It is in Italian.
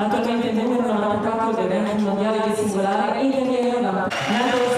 attualmente membro un Patata del Ranking Mondiale di Singolare e italiano.